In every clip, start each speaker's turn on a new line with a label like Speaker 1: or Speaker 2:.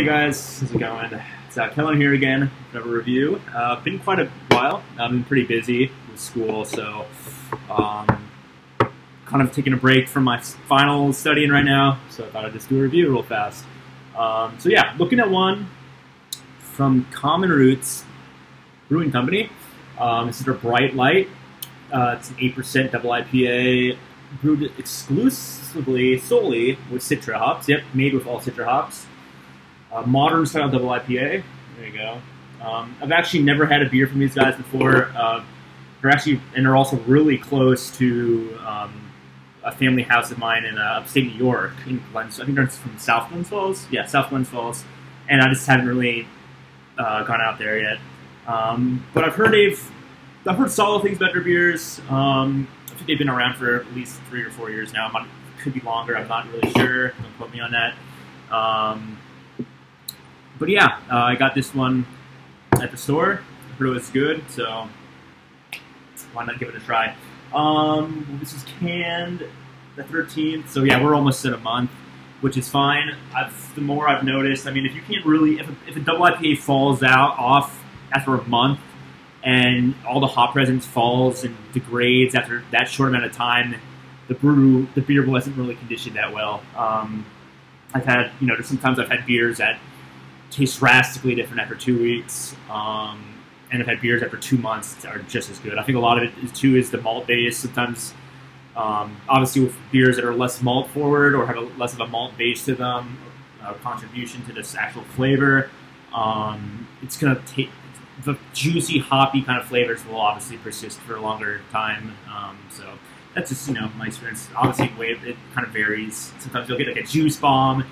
Speaker 1: Hey guys, how's it going? Zach Kellen here again. Another review. Uh, been quite a while. I've been pretty busy with school, so um, kind of taking a break from my final studying right now. So I thought I'd just do a review real fast. Um, so yeah, looking at one from Common Roots Brewing Company. Um, this is their Bright Light. Uh, it's an 8% double IPA brewed exclusively, solely with Citra hops. Yep, made with all Citra hops. Uh, modern style double IPA. There you go. Um, I've actually never had a beer from these guys before. Uh, they're actually, and they're also really close to um, a family house of mine in uh, upstate New York, in Glens. I think they're from South Glens Falls. Yeah, South Glens Falls. And I just haven't really uh, gone out there yet. Um, but I've heard they've, I've heard solid things about their beers. Um, I think they've been around for at least three or four years now. Not, could be longer. I'm not really sure. Don't quote me on that. But yeah, uh, I got this one at the store. I heard it was good, so why not give it a try? Um, this is canned the 13th, so yeah, we're almost at a month, which is fine. I've, the more I've noticed, I mean, if you can't really, if a, if a double IPA falls out off after a month, and all the hop presence falls and degrades after that short amount of time, the brew, the beer wasn't really conditioned that well. Um, I've had, you know, sometimes I've had beers that taste drastically different after two weeks. Um, and I've had beers after two months are just as good. I think a lot of it is, too is the malt base. Sometimes, um, obviously, with beers that are less malt forward or have a, less of a malt base to them, contribution to this actual flavor, um, it's gonna take the juicy, hoppy kind of flavors will obviously persist for a longer time. Um, so that's just you know my experience. Obviously, it kind of varies. Sometimes you'll get like a juice bomb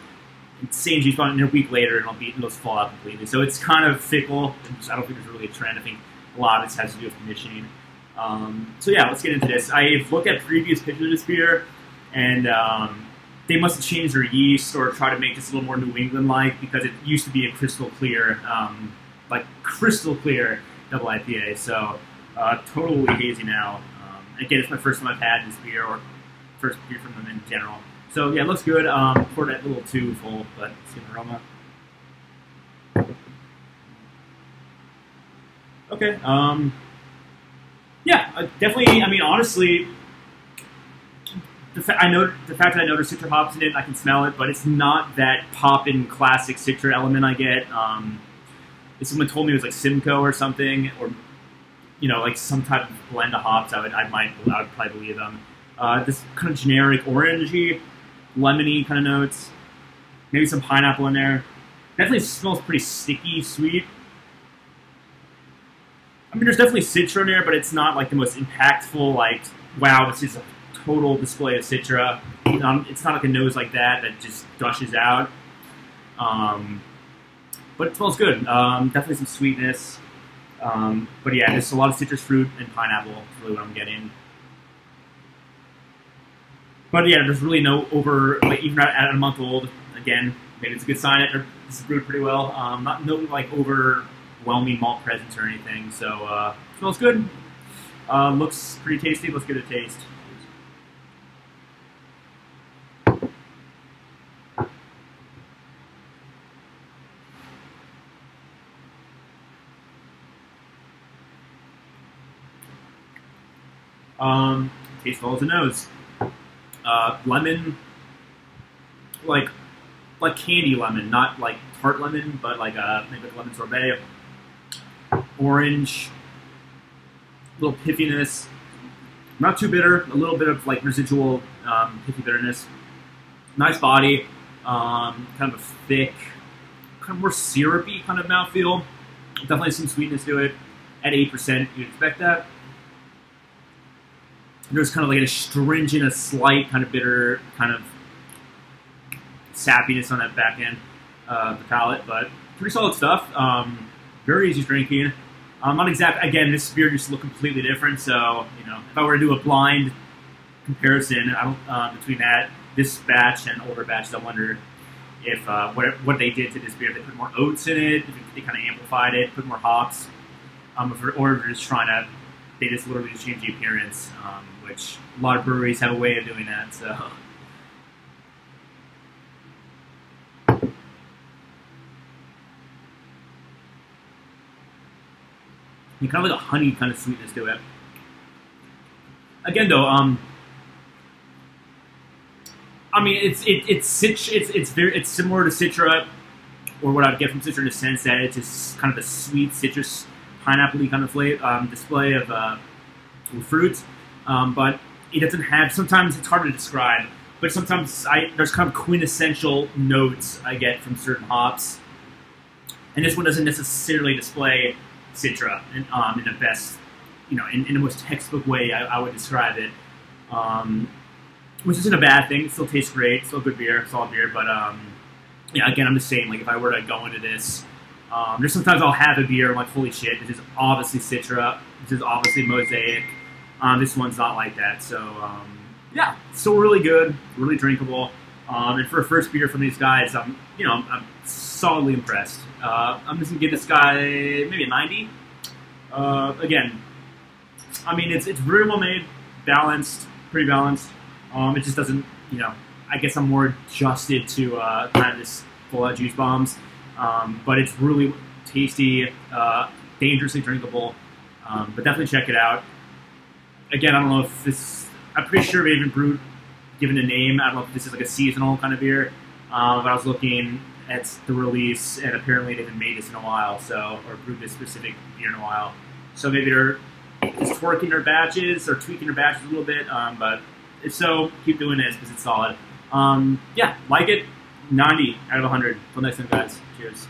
Speaker 1: juice bomb, and a week later it'll be it'll fall out completely. So it's kind of fickle. I don't think there's really a trend. I think a lot of this has to do with conditioning. Um, so yeah, let's get into this. I've looked at previous pictures of this beer, and um, they must have changed their yeast or try to make this a little more New England-like because it used to be a crystal clear, um, like crystal clear double IPA. So uh, totally hazy now. Um, again, it's my first time I've had this beer or first beer from them in general. So yeah, it looks good. Um, poured little too full, but it's an aroma. Okay. Um, yeah, uh, definitely. I mean, honestly, I know the fact that I there's citra hops in it, I can smell it, but it's not that poppin' classic citra element I get. Um, if someone told me it was like Simcoe or something, or you know, like some type of blend of hops, I would, I might, I would probably believe them. Uh, this kind of generic orangey lemony kind of notes. Maybe some pineapple in there. Definitely smells pretty sticky, sweet. I mean, there's definitely Citra in there, but it's not like the most impactful, like, wow, this is a total display of Citra. Um, it's not like a nose like that that just gushes out. Um, but it smells good. Um, definitely some sweetness. Um, but yeah, there's a lot of citrus fruit and pineapple. Really what I'm getting. But yeah, there's really no over like even at a month old. Again, maybe it's a good sign. Is brewed pretty well. Um, not no like overwhelming malt presence or anything. So uh, smells good. Uh, looks pretty tasty. Let's get a taste. Um, tastes well as a nose uh, lemon, like like candy lemon, not like tart lemon, but like a uh, maybe like lemon sorbet. Orange, little pithiness, not too bitter. A little bit of like residual um, pithy bitterness. Nice body, um, kind of a thick, kind of more syrupy kind of mouthfeel. Definitely some sweetness to it. At eight percent, you'd expect that there's kind of like a astringent, a slight kind of bitter, kind of sappiness on that back end of uh, the palate, but pretty solid stuff. Um, very easy drinking. Um, not exact. Again, this beer just to look completely different. So you know, if I were to do a blind comparison uh, between that this batch and older batches, I wonder if uh, what what they did to this beer. They put more oats in it. If they kind of amplified it, put more hops. Um, if, or if they're just trying to, they just literally just change the appearance, um, which a lot of breweries have a way of doing that. So. And kind of like a honey kind of sweetness to it. Again, though, um, I mean, it's it, it's it's it's very it's similar to Citra, or what I'd get from Citra in the sense that it's just kind of a sweet citrus pineapple kind of flavor um, display of uh, fruits, um, but it doesn't have. Sometimes it's hard to describe, but sometimes I there's kind of quintessential notes I get from certain hops, and this one doesn't necessarily display Citra in, um, in the best, you know, in, in the most textbook way I, I would describe it. Um, which isn't a bad thing. It still tastes great. Still good beer, solid beer. But um, yeah, again, I'm just saying, like, if I were to go into this, um, there's sometimes I'll have a beer, I'm like, holy shit, this is obviously Citra. This is obviously Mosaic. Um, this one's not like that. So um, yeah, still really good, really drinkable. Um, and for a first beer from these guys, I'm you know I'm, I'm solidly impressed. Uh, I'm just gonna give this guy maybe a 90. Uh, again, I mean it's it's really well made, balanced, pretty balanced. Um, it just doesn't, you know, I guess I'm more adjusted to uh, kind of this full out juice bombs. Um, but it's really tasty, uh, dangerously drinkable. Um, but definitely check it out. Again, I don't know if this, I'm pretty sure we even brewed, given a name, I don't know if this is like a seasonal kind of beer. Um, but I was looking at the release, and apparently they haven't made this in a while, so, or brewed this specific beer in a while. So maybe they're just twerking their batches or tweaking their batches a little bit, um, but if so, keep doing this because it's solid. Um, yeah, like it. 90 out of 100. Until next time, guys. Cheers.